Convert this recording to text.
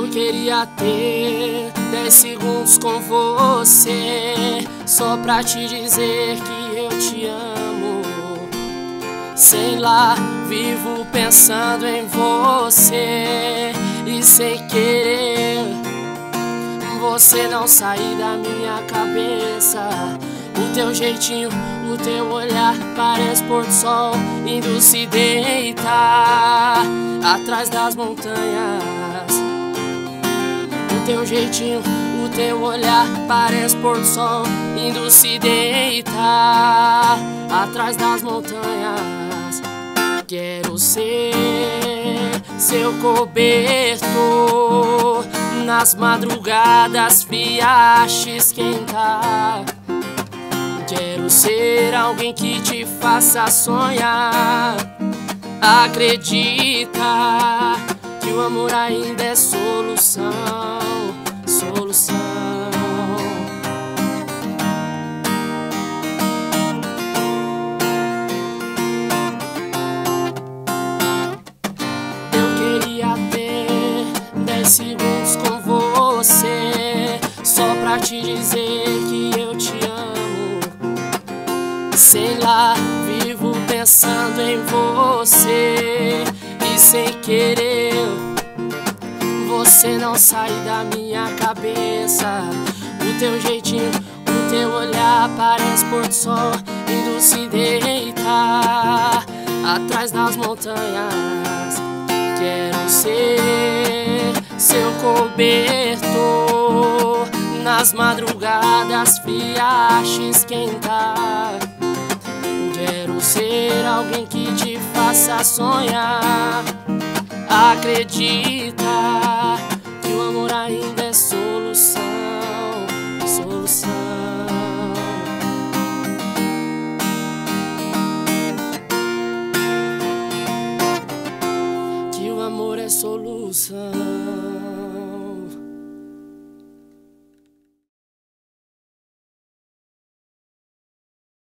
Eu queria ter dez segundos com você Só pra te dizer que eu te amo. Sei lá, vivo pensando em você E sem querer Você não sair da minha cabeça. O teu jeitinho, o teu olhar Parece pôr do sol indo se deitar Atrás das montanhas teu jeitinho, o teu olhar parece pôr do sol indo se deitar atrás das montanhas. Quero ser seu cobertor nas madrugadas frias esquentar. Quero ser alguém que te faça sonhar. Acredita que o amor ainda é pra te dizer que eu te amo. Sei lá, vivo pensando em você e sem querer você não sai da minha cabeça. O teu jeitinho, o teu olhar parece pôr do sol indo se deitar atrás das montanhas. Quero ser seu cobertor nas madrugadas frias esquentar. Quero ser alguém que te faça sonhar. Acredita que o amor ainda é solução, solução. Que o amor é solução.